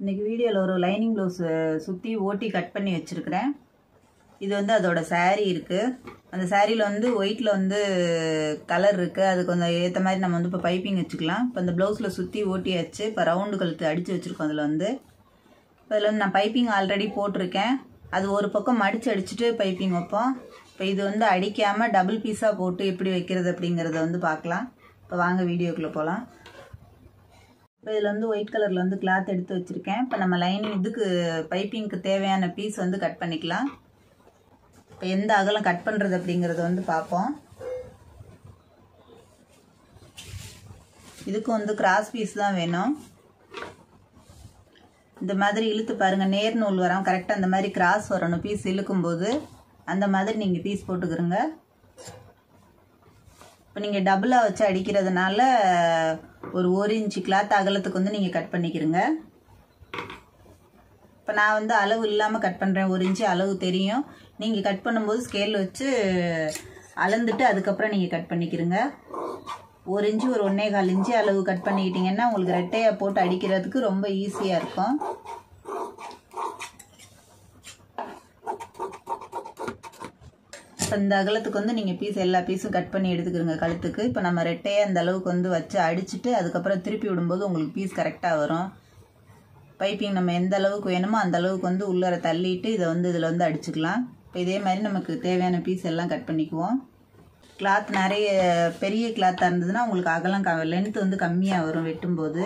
இன்னைக்கு வீடியோவில் ஒரு லைனிங் ப்ளவுஸ் சுற்றி ஓட்டி கட் பண்ணி வச்சுருக்கிறேன். இது வந்து அதோட சேரீ இருக்குது அந்த சாரியில் வந்து ஒயிட்டில் வந்து கலர் இருக்குது அது கொஞ்சம் ஏற்ற மாதிரி நம்ம வந்து இப்போ பைப்பிங் வச்சுக்கலாம். இப்போ அந்த ப்ளவுஸில் சுற்றி ஓட்டியாச்சு. இப்போ ரவுண்டு கழுத்து அடித்து வச்சுருக்கோம் அதில் வந்து. இப்போ அதில் வந்து நான் பைப்பிங் ஆல்ரெடி போட்டிருக்கேன். அது ஒரு பக்கம் மடித்து அடிச்சுட்டு பைப்பிங் வைப்போம். இப்போ இது வந்து அடிக்காமல் டபுள் பீஸாக போட்டு எப்படி வைக்கிறது அப்படிங்கிறத வந்து பார்க்கலாம். இப்போ வாங்க வீடியோக்குள்ளே போகலாம் இப்போ இதில் வந்து ஒயிட் கலரில் வந்து கிளாத் எடுத்து வச்சுருக்கேன். இப்போ நம்ம லைனிங் இதுக்கு பைப்பிங்க்கு தேவையான பீஸ் வந்து கட் பண்ணிக்கலாம். இப்போ எந்த அகலம் கட் பண்ணுறது அப்படிங்கிறத வந்து பார்ப்போம். இதுக்கும் வந்து கிராஸ் பீஸ் தான் வேணும். இந்த மாதிரி இழுத்து பாருங்கள் நேர் நூல் வரும் கரெக்டாக அந்த மாதிரி கிராஸ் வரணும். பீஸ் இழுக்கும்போது அந்த மாதிரி நீங்கள் பீஸ் போட்டுக்கிறோங்க. இப்போ நீங்கள் டபுளாக வச்சு அடிக்கிறதுனால ஒரு ஒரு இன்ச்சு கிளாத் அகலத்துக்கு வந்து நீங்கள் கட் பண்ணிக்கிறங்க. இப்போ நான் வந்து அளவு இல்லாமல் கட் பண்ணுறேன் ஒரு இன்ச்சு அளவு தெரியும். நீங்கள் கட் பண்ணும்போது ஸ்கேல் வச்சு அளந்துட்டு அதுக்கப்புறம் நீங்கள் கட் பண்ணிக்கிறங்க. ஒரு இன்ச்சு ஒரு ஒன்றே கால் இன்ச்சு அளவு கட் பண்ணிக்கிட்டிங்கன்னா உங்களுக்கு ரெட்டையாக போட்டு அடிக்கிறதுக்கு ரொம்ப ஈஸியாக இருக்கும். இப்போ இந்த அகலத்துக்கு வந்து நீங்கள் பீஸ் எல்லா பீஸும் கட் பண்ணி எடுத்துக்கிறங்க கழுத்துக்கு. இப்போ நம்ம ரெட்டையை அந்த அளவுக்கு வந்து வச்சு அடிச்சுட்டு அதுக்கப்புறம் திருப்பி விடும்போது உங்களுக்கு பீஸ் கரெக்டாக வரும். பைப்பிங் நம்ம எந்த அளவுக்கு வேணுமோ அந்த அளவுக்கு வந்து உள்ளார தள்ளிட்டு இதை வந்து இதில் வந்து அடிச்சுக்கலாம். இப்போ இதே மாதிரி நமக்கு தேவையான பீஸ் எல்லாம் கட் பண்ணிக்குவோம். கிளாத் நிறைய பெரிய கிளாத்தாக இருந்ததுன்னா உங்களுக்கு அகலம் க லென்த் வந்து கம்மியாக வரும் வெட்டும்போது.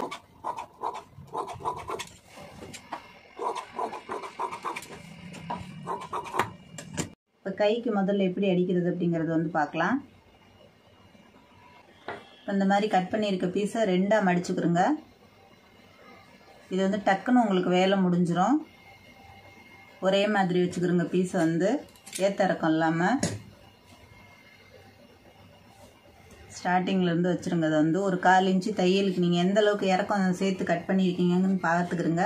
கைக்கு முதல்ல எப்படி அடிக்கிறது அப்படிங்கிறது வந்து பார்க்கலாம். இந்த மாதிரி கட் பண்ணியிருக்க பீஸை ரெண்டாக மடிச்சுக்கிறோங்க இது வந்து டக்குன்னு உங்களுக்கு வேலை முடிஞ்சிடும் ஒரே மாதிரி வச்சுக்கிறோங்க பீஸை வந்து. ஏத்தறக்கம் இல்லாமல் ஸ்டார்டிங்லேருந்து வச்சுருங்க. அதை வந்து ஒரு கால் இன்ச்சு தையலுக்கு நீங்கள் எந்த அளவுக்கு இறக்கம் சேர்த்து கட் பண்ணியிருக்கீங்கன்னு பார்த்துக்கிறங்க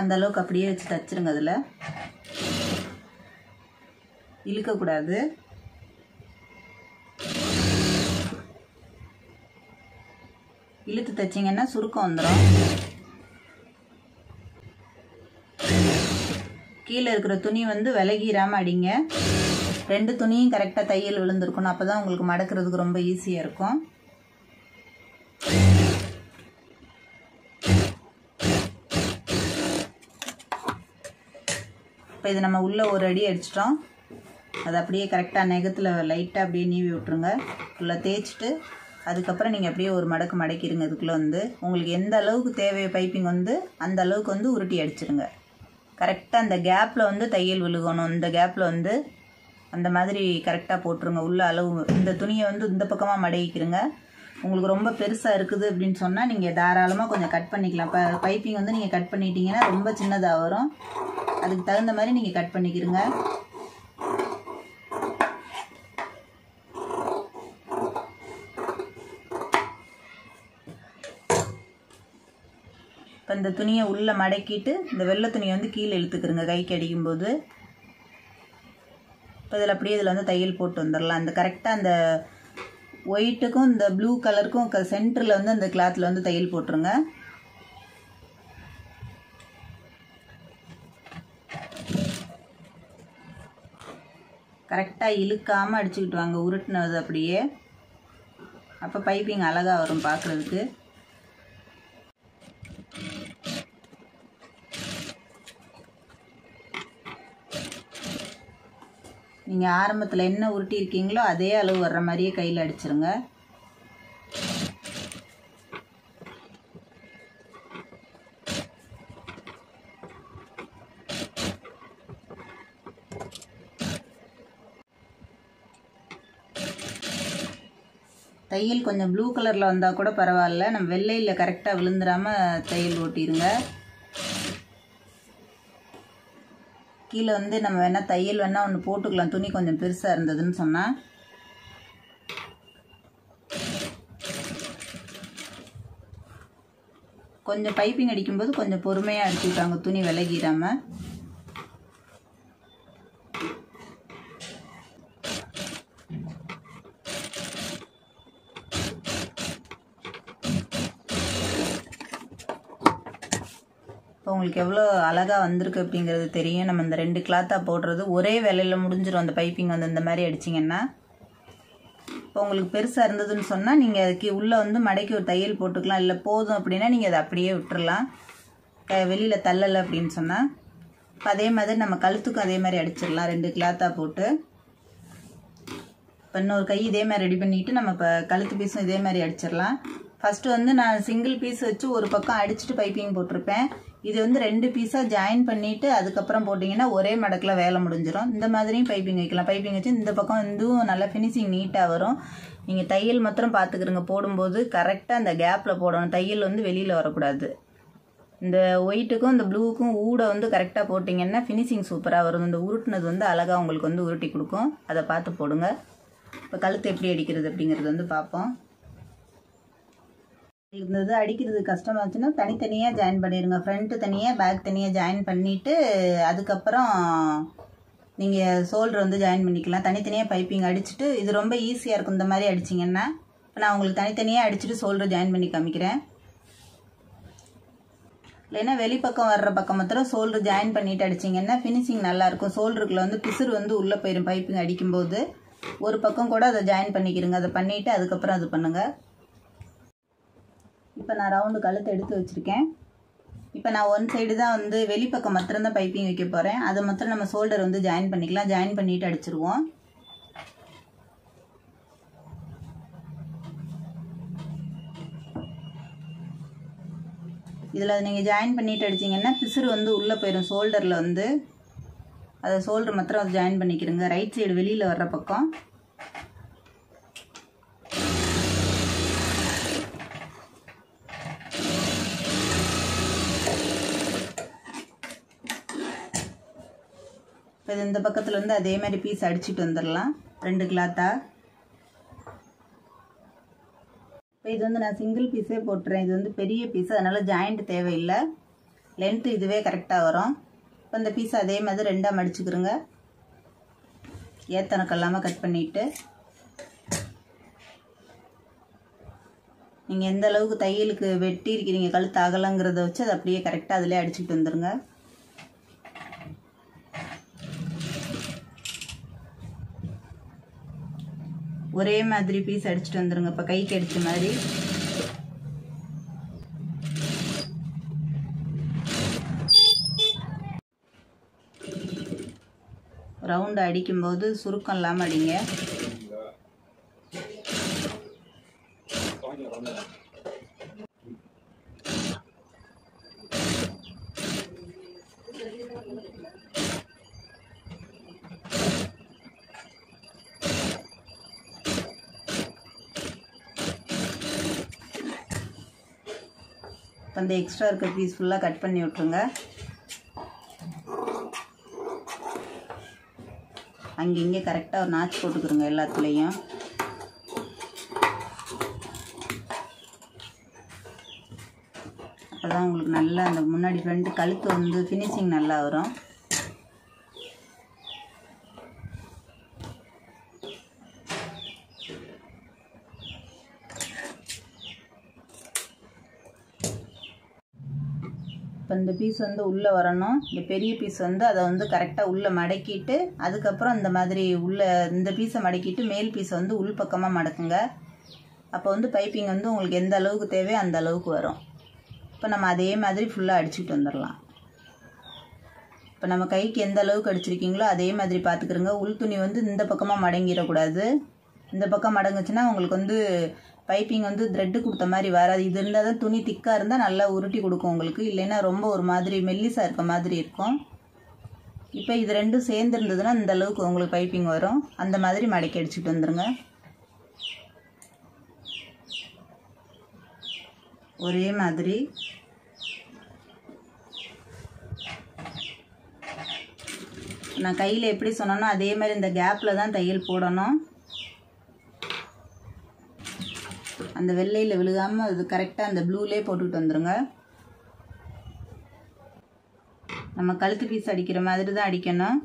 அந்த அளவுக்கு அப்படியே வச்சு தச்சுருங்க அதில். இழுக்கக்கூடாது இழுத்து தைச்சிங்கன்னா சுருக்கம் வந்துடும் கீழே இருக்கிற துணி வந்து விலகிராமல் அடிங்க. ரெண்டு துணியும் கரெக்டாக தையல் விழுந்திருக்கணும். அப்போ தான் உங்களுக்கு மடக்கிறதுக்கு ரொம்ப ஈஸியாக இருக்கும். இப்போ இது நம்ம உள்ளே ஒரு அடி அடிச்சிட்டோம். அது அப்படியே கரெக்டாக நெகத்தில் லைட்டாக அப்படியே நீவி விட்ருங்க உள்ளே தேய்ச்சிட்டு அதுக்கப்புறம் நீங்கள் அப்படியே ஒரு மடக்கு மடக்கிடுங்க இதுக்குள்ளே வந்து. உங்களுக்கு எந்த அளவுக்கு தேவை பைப்பிங் வந்து அந்த அளவுக்கு வந்து உருட்டி அடிச்சிருங்க. கரெக்டாக அந்த கேப்பில் வந்து தையல் விழுகணும். இந்த கேப்பில் வந்து அந்த மாதிரி கரெக்டாக போட்டுருங்க. உள்ள அளவு இந்த துணியை வந்து இந்த பக்கமாக மடக்கிக்கிறங்க உங்களுக்கு ரொம்ப பெருசாக இருக்குது அப்படின்னு சொன்னால் நீங்கள் தாராளமாக கொஞ்சம் கட் பண்ணிக்கலாம். இப்போ பைப்பிங் வந்து நீங்கள் கட் பண்ணிட்டீங்கன்னா ரொம்ப சின்னதாக வரும். அதுக்கு தகுந்த மாதிரி நீங்கள் கட் பண்ணிக்கிறங்க இப்போ இந்த துணியை உள்ளே மடக்கிட்டு இந்த வெள்ளை துணியை வந்து கீழே இழுத்துக்கிறங்க கைக்கு அடிக்கும்போது. இப்போ இதில் அப்படியே இதில் வந்து தையல் போட்டு வந்துடலாம். அந்த கரெக்டாக அந்த ஒயிட்டுக்கும் இந்த ப்ளூ கலருக்கும் சென்டரில் வந்து அந்த கிளாத்தில் வந்து தையல் போட்டுருங்க. கரெக்டாக இழுக்காமல் அடிச்சுக்கிட்டு வாங்க. உருட்டினது அப்படியே. அப்போ பைப்பிங் அழகாக வரும் பார்க்குறதுக்கு நீங்கள் ஆரம்பத்தில் என்ன உருட்டி இருக்கீங்களோ அதே அளவு வர்ற மாதிரியே கையில் அடிச்சிருங்க. தையல் கொஞ்சம் ப்ளூ கலரில் வந்தால் கூட பரவாயில்ல. நம்ம வெள்ளையில் கரெக்டாக விழுந்துடாமல் தையல் ஓட்டிடுங்க கீழே வந்து நம்ம வேணால் தையல் வேணால் ஒன்று போட்டுக்கலாம். துணி கொஞ்சம் பெருசாக இருந்ததுன்னு சொன்னால் கொஞ்சம் பைப்பிங் அடிக்கும்போது கொஞ்சம் பொறுமையாக அடிச்சுக்கிட்டாங்க துணி விலகிடாமல் உங்களுக்கு எவ்வளோ அழகாக வந்திருக்கு அப்படிங்கிறது தெரியும். நம்ம இந்த ரெண்டு கிளாத்தாக போடுறது ஒரே வேலையில் முடிஞ்சிடும் அந்த பைப்பிங் வந்து இந்த மாதிரி அடிச்சிங்கன்னா. இப்போ உங்களுக்கு பெருசாக இருந்ததுன்னு சொன்னால் நீங்கள் அதுக்கு உள்ளே வந்து மடக்கி ஒரு தையல் போட்டுக்கலாம். இல்லை போதும் அப்படின்னா நீங்கள் அதை அப்படியே விட்டுறலாம். வெளியில் தள்ளலை அப்படின்னு சொன்னால் இப்போ அதே மாதிரி நம்ம கழுத்துக்கும் அதே மாதிரி அடிச்சிடலாம். ரெண்டு கிளாத்தாக போட்டு. இப்போ இன்னொரு கை இதே மாதிரி ரெடி பண்ணிவிட்டு நம்ம இப்போ கழுத்து பீஸும் இதே மாதிரி அடிச்சிடலாம். ஃபஸ்ட்டு வந்து நான் சிங்கிள் பீஸ் வச்சு ஒரு பக்கம் அடிச்சுட்டு பைப்பிங் போட்டிருப்பேன். இது வந்து ரெண்டு பீஸாக ஜாயின் பண்ணிவிட்டு அதுக்கப்புறம் போட்டிங்கன்னா ஒரே மடக்கில் வேலை முடிஞ்சிடும் இந்த மாதிரியும் பைப்பிங் வைக்கலாம். பைப்பிங் வச்சு இந்த பக்கம் இதுவும் நல்லா ஃபினிஷிங் நீட்டாக வரும். நீங்கள் தையல் மாத்திரம் பார்த்துக்கிறங்க போடும்போது கரெக்டாக அந்த கேப்பில் போடணும். தையல் வந்து வெளியில் வரக்கூடாது. இந்த ஒயிட்டுக்கும் இந்த ப்ளூவுக்கும் ஊட வந்து கரெக்டாக போட்டிங்கன்னா ஃபினிஷிங் சூப்பராக வரும். இந்த உருட்டுனது வந்து அழகாக உங்களுக்கு வந்து உருட்டி கொடுக்கும். அதை பார்த்து போடுங்க. இப்போ கழுத்து எப்படி அடிக்கிறது அப்படிங்கிறது வந்து பார்ப்போம். இருந்தது. அடிக்கிறது கஷ்டமாக இருந்துச்சுன்னா தனித்தனியாக ஜாயின் பண்ணிடுங்க ஃப்ரண்ட்டு தனியாக பேக் தனியாக ஜாயின் பண்ணிவிட்டு அதுக்கப்புறம் நீங்கள் சோல்டர் வந்து ஜாயின் பண்ணிக்கலாம். தனித்தனியாக பைப்பிங் அடிச்சுட்டு இது ரொம்ப ஈஸியாக இருக்கும். இந்த மாதிரி அடிச்சிங்கன்னா இப்போ நான் உங்களுக்கு தனித்தனியாக அடிச்சுட்டு சோல்டர் ஜாயின் பண்ணி காமிக்கிறேன். இல்லைன்னா வெளிப்பக்கம் வர்ற பக்கம் மாத்திரம் சோல்டர் ஜாயின் பண்ணிட்டு அடிச்சிங்கன்னா ஃபினிஷிங் நல்லாயிருக்கும் சோல்டருக்குள்ள வந்து பிசுறு வந்து உள்ளே போயிடும் பைப்பிங் அடிக்கும்போது. ஒரு பக்கம் கூட அதை ஜாயின் பண்ணிக்கிறங்க அதை பண்ணிவிட்டு அதுக்கப்புறம் அது பண்ணுங்கள் இப்போ நான் ரவுண்டு கழுத்து எடுத்து வச்சுருக்கேன். இப்போ நான் ஒன் சைடு தான் வந்து வெளிப்பக்கம் மாத்திரம் தான் பைப்பிங் வைக்க போகிறேன் அதை மாத்திரம் நம்ம ஷோல்டர் வந்து ஜாயின் பண்ணிக்கலாம். ஜாயின் பண்ணிவிட்டு அடிச்சிருவோம். இதில் நீங்கள் ஜாயின் பண்ணிட்டு அடிச்சிங்கன்னா பிசுறு வந்து உள்ளே போயிடும் ஷோல்டரில் வந்து. அதை ஷோல்டர் மாத்திரம் அதை ஜாயின் பண்ணிக்கிறங்க ரைட் சைடு வெளியில் வர்ற பக்கம். இப்போ இது இந்த பக்கத்தில் வந்து அதே மாதிரி பீஸ் அடிச்சுட்டு வந்துடலாம் ரெண்டு கிளாத்தாக இப்போ இது வந்து நான் சிங்கிள் பீஸே போட்டுறேன். இது வந்து பெரிய பீஸ் அதனால் ஜாயிண்ட் தேவையில்லை. லென்த்து இதுவே கரெக்டாக வரும். இப்போ இந்த பீஸ் அதே மாதிரி ரெண்டாக மடிச்சுக்கிறோங்க ஏத்தனக்கு இல்லாமல் கட் பண்ணிவிட்டு நீங்கள் எந்த அளவுக்கு தையலுக்கு வெட்டி இருக்கிறீங்க கழுத்து அகலங்கிறத வச்சு அதை அப்படியே கரெக்டாக அதிலே அடிச்சுட்டு வந்துடுங்க ஒரே மாதிரி பீஸ் அடிச்சுட்டு வந்துருங்க. இப்போ கைக்கு அடிச்ச மாதிரி. ரவுண்டு அடிக்கும்போது சுருக்கம் இல்லாமல் அடிங்க. இப்போ அந்த எக்ஸ்ட்ரா இருக்க பீஸ் ஃபுல்லாக கட் பண்ணி விட்ருங்க அங்கே இங்கே கரெக்டாக ஒரு நாச்சு போட்டுக்கிறோங்க எல்லாத்துலேயும். அப்போ தான் உங்களுக்கு நல்லா அந்த முன்னாடி ஃப்ரண்ட் கழுத்து வந்து ஃபினிஷிங் நல்லா வரும். இப்போ இந்த பீஸ் வந்து உள்ளே வரணும். இந்த பெரிய பீஸ் வந்து அதை வந்து கரெக்டாக உள்ளே மடக்கிட்டு அதுக்கப்புறம் இந்த மாதிரி உள்ளே இந்த பீஸை மடக்கிட்டு மேல் பீஸை வந்து உள் பக்கமாக மடக்குங்க. அப்போ வந்து பைப்பிங் வந்து உங்களுக்கு எந்த அளவுக்கு தேவையோ அந்த அளவுக்கு வரும். இப்போ நம்ம அதே மாதிரி ஃபுல்லாக அடிச்சுட்டு வந்துடலாம். இப்போ நம்ம கைக்கு எந்த அளவுக்கு அடிச்சிருக்கீங்களோ அதே மாதிரி பார்த்துக்கிறோங்க. உள் துணி வந்து இந்த பக்கமாக மடங்கிடக்கூடாது. இந்த பக்கம் மடங்குச்சுன்னா உங்களுக்கு வந்து பைப்பிங் வந்து த்ரெட்டு கொடுத்த மாதிரி வராது. இது இருந்தால் தான் துணி திக்காக இருந்தால் நல்லா உருட்டி கொடுக்கும் உங்களுக்கு. இல்லைன்னா ரொம்ப ஒரு மாதிரி மெல்லிஸாக இருக்க மாதிரி இருக்கும். இப்போ இது ரெண்டும் சேர்ந்து இருந்ததுன்னா இந்த அளவுக்கு உங்களுக்கு பைப்பிங் வரும். அந்த மாதிரி மடக்கி அடிச்சுட்டு வந்துடுங்க ஒரே மாதிரி. நான் கையில் எப்படி சொன்னனோ அதே மாதிரி இந்த கேப்பில் தான் தையல் போடணும். அந்த வெள்ளையில் விழுகாமல் அது கரெக்டாக அந்த ப்ளூலே போட்டுக்கிட்டு வந்துடுங்க நம்ம கழுத்து பீஸ் அடிக்கிற மாதிரி தான் அடிக்கணும்.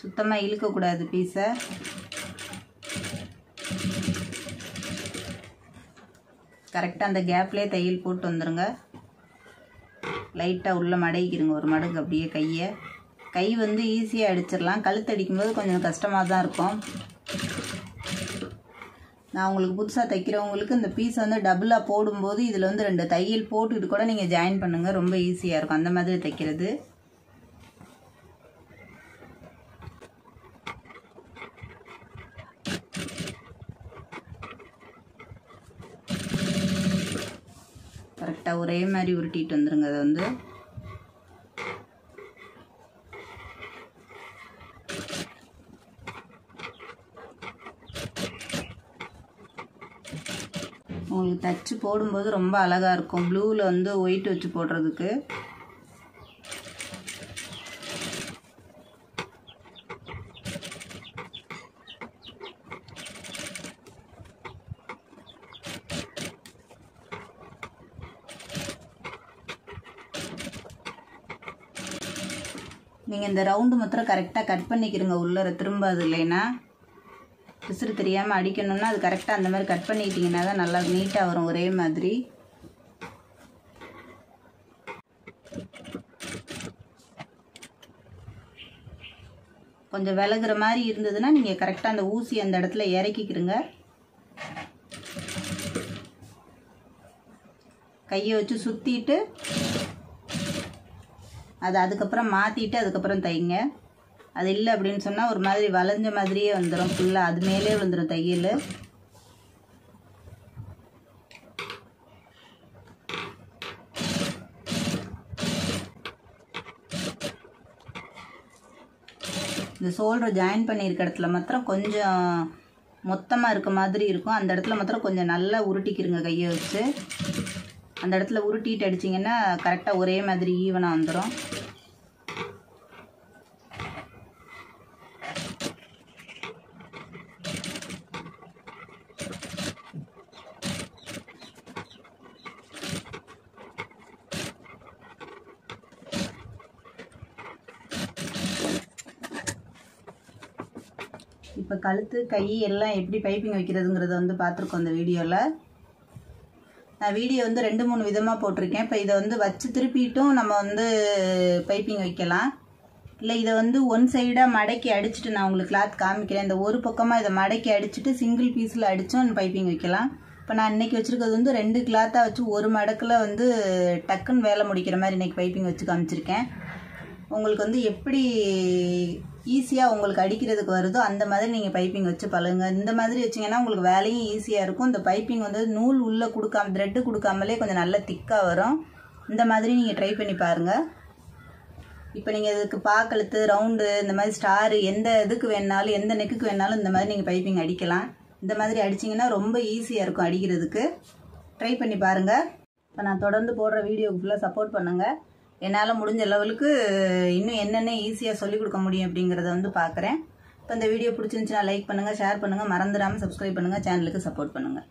சுத்தமாக இழுக்கக்கூடாது பீஸை கரெக்டாக அந்த கேப்லேயே தையல் போட்டு வந்துடுங்க லைட்டாக உள்ள மடக்கிருங்க ஒரு மடங்கு அப்படியே கையை. கை வந்து ஈஸியாக அடிச்சிடலாம். கழுத்து அடிக்கும்போது கொஞ்சம் கஷ்டமாக தான் இருக்கும். நான் உங்களுக்கு புதுசாக தைக்கிறவங்களுக்கு இந்த பீஸ் வந்து டபுளாக போடும்போது இதில் வந்து ரெண்டு தையல் போட்டுக்கிட்டு கூட நீங்கள் ஜாயின் பண்ணுங்கள் ரொம்ப ஈஸியாக இருக்கும். அந்த மாதிரி தைக்கிறது. கரெக்டாக ஒரே மாதிரி உருட்டிட்டு வந்துருங்க. அதை வந்து உங்களுக்கு தச்சு போடும்போது ரொம்ப அழகாக இருக்கும். ப்ளூவில் வந்து ஒயிட் வச்சு போடுறதுக்கு. நீங்கள் இந்த ரவுண்டு மாத்திரம் கரெக்டாக கட் பண்ணிக்கிறங்க உள்ளே திரும்ப அது இல்லைன்னா. பிசுறு தெரியாமல் அடிக்கணும்னா அது கரெக்டாக அந்த மாதிரி கட் பண்ணிக்கிட்டிங்கன்னா தான் நல்லா நீட்டாக வரும் ஒரே மாதிரி. கொஞ்சம் விலகுற மாதிரி இருந்ததுன்னா நீங்கள் கரெக்டாக அந்த ஊசி அந்த இடத்துல இறக்கிக்கிறங்க கையை வச்சு சுற்றிட்டு அதை அதுக்கப்புறம் மாற்றிட்டு அதுக்கப்புறம் தைங்க. அது இல்லை அப்படின்னு சொன்னால் ஒரு மாதிரி வளைஞ்ச மாதிரியே வந்துடும் ஃபுல்லாக அது மேலே வந்துடும் தையல். இந்த ஷோல்டர் ஜாயின் பண்ணியிருக்க இடத்துல மாத்திரம் கொஞ்சம் மொத்தமாக இருக்க மாதிரி இருக்கும். அந்த இடத்துல மாத்திரம் கொஞ்சம் நல்லா உருட்டிக்கிருங்க கையை வச்சு. அந்த இடத்துல உருட்டிட்டு அடிச்சிங்கன்னா கரெக்டாக ஒரே மாதிரி ஈவனாக வந்துடும் இப்போ கழுத்து கை எல்லாம் எப்படி பைப்பிங் வைக்கிறதுங்கிறத வந்து பார்த்துருக்கோம் இந்த வீடியோவில் நான் வீடியோ வந்து ரெண்டு மூணு விதமாக போட்டிருக்கேன். இப்போ இதை வந்து வச்சு திருப்பிட்டும் நம்ம வந்து பைப்பிங் வைக்கலாம். இல்லை இதை வந்து ஒன் சைடாக மடக்கி அடிச்சுட்டு நான் உங்களுக்கு கிளாத் காமிக்கிறேன். இந்த ஒரு பக்கமாக இதை மடக்கி அடிச்சுட்டு சிங்கிள் பீஸில் அடித்தும் பைப்பிங் வைக்கலாம். இப்போ நான் இன்றைக்கி வச்சுருக்கிறது வந்து ரெண்டு கிளாத்தாக வச்சு ஒரு மடக்கில் வந்து டக்குன்னு வேலை முடிக்கிற மாதிரி இன்றைக்கி பைப்பிங் வச்சு காமிச்சிருக்கேன். உங்களுக்கு வந்து எப்படி ஈஸியாக உங்களுக்கு அடிக்கிறதுக்கு வருதோ அந்த மாதிரி நீங்கள் பைப்பிங் வச்சு பழகுங்க. இந்த மாதிரி வச்சிங்கன்னா உங்களுக்கு வேலையும் ஈஸியாக இருக்கும். இந்த பைப்பிங் வந்து நூல் உள்ளே கொடுக்காம த்ரெட்டு கொடுக்காமலே கொஞ்சம் நல்ல திக்காக வரும். இந்த மாதிரி நீங்கள் ட்ரை பண்ணி பாருங்கள் இப்போ நீங்கள் இதுக்கு பாக்கழுத்து ரவுண்டு இந்த மாதிரி ஸ்டாரு எந்த இதுக்கு வேணாலும் எந்த நெக்குக்கு வேணாலும் இந்த மாதிரி நீங்கள் பைப்பிங் அடிக்கலாம். இந்த மாதிரி அடிச்சிங்கன்னா ரொம்ப ஈஸியாக இருக்கும் அடிக்கிறதுக்கு. ட்ரை பண்ணி பாருங்கள் இப்போ நான் தொடர்ந்து போடுற வீடியோக்கு ஃபுல்லாக சப்போர்ட் பண்ணுங்கள் என்னால் முடிஞ்ச லெவலுக்கு இன்னும் என்னென்ன ஈஸியாக சொல்லிக் கொடுக்க முடியும் அப்படிங்கிறத வந்து பார்க்குறேன் இப்போ இந்த வீடியோ பிடிச்சிருந்துச்சுன்னா லைக் பண்ணுங்கள் ஷேர் பண்ணுங்கள் மறந்துடாமல் சப்ஸ்கிரைப் பண்ணுங்கள் சேனலுக்கு சப்போர்ட் பண்ணுங்கள்